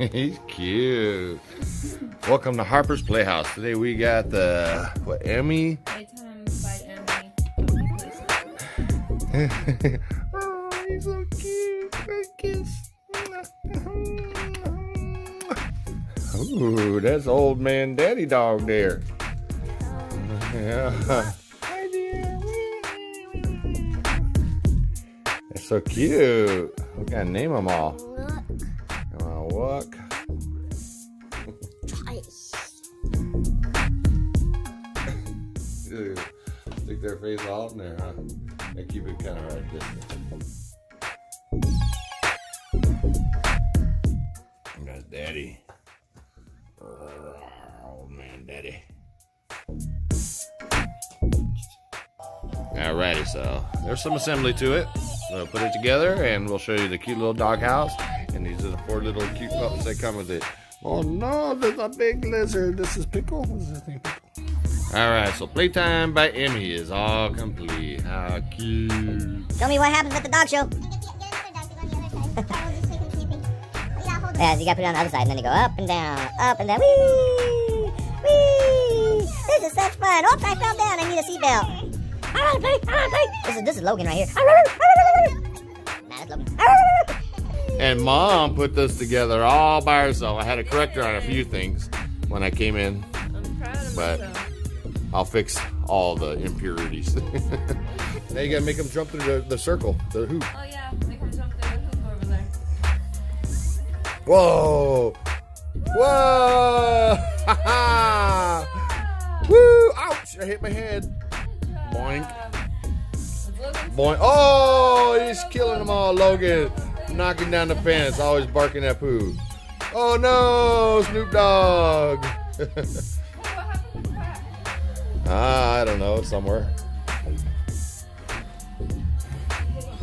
He's cute. Welcome to Harper's Playhouse. Today we got the what Eimmie. Oh, he's so cute. A kiss. Ooh, that's old man daddy dog there. Yeah. They're so cute. We gotta name them all. Look. Walk? Stick their face all in there, huh? And keep it kind of right distance. That's daddy. Old man daddy. Alrighty, so there's some assembly to it. We'll put it together and we'll show you the cute little doghouse. And these are the four little cute pups that come with it. Oh no, there's a big lizard. This is Pickle? What is this thing, Alright, so Playtime by Eimmie is all complete. How cute. Tell me what happens at the dog show. Yeah, you gotta put it on the other side, and then you go up and down, up and down. Whee! Whee! This is such fun. Oops, I fell down. I need a seatbelt. I wanna play. I wanna play. This is this is Logan right here. Nah, that's Logan. And mom put this together all by herself. I had to correct her on a few things when I came in. I'm proud of But- I'll fix all the impurities. now you gotta make them jump through the, the circle, the hoop. Oh yeah, they can jump through the hoop over there. Whoa! Whoa! Ha ha! Woo! Ouch! I hit my head. Boink. It's Logan's Boy, oh, he's killing them all, Logan. Knocking down the fence, always barking at poo. Oh no, Snoop Dogg. Ah, I don't know, somewhere.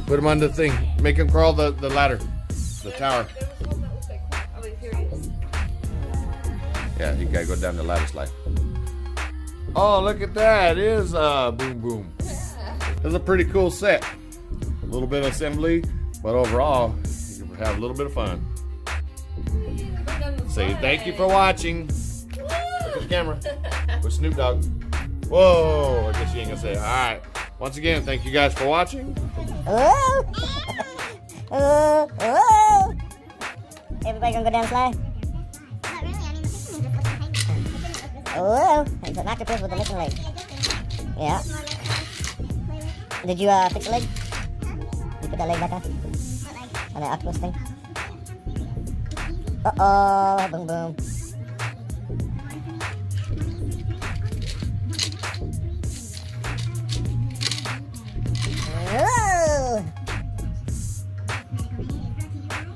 Put him on the thing. Make him crawl the, the ladder, the tower. Yeah, you gotta go down the ladder slide. Oh, look at that. It is uh, Boom Boom. That's a pretty cool set. A little bit of assembly, but overall, you can have a little bit of fun. Say thank you for watching. Look at the camera with Snoop Dogg. Whoa, I guess you ain't gonna say it. All right. Once again, thank you guys for watching. Oh! Oh! Oh! Everybody gonna go down the slide? Oh! It's an octopus with a missing leg. Yeah. Did you uh, fix the leg? You put that leg back on? On the octopus thing? Uh oh! Boom boom. Oh!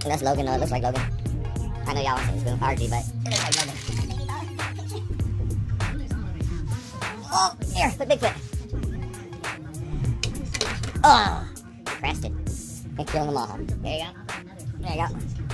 That's Logan, though. It looks like Logan. I know y'all want to say it's RG, but it looks like Logan. Oh, here, put Bigfoot. Oh, pressed it. And killing them all. There you go. There you go.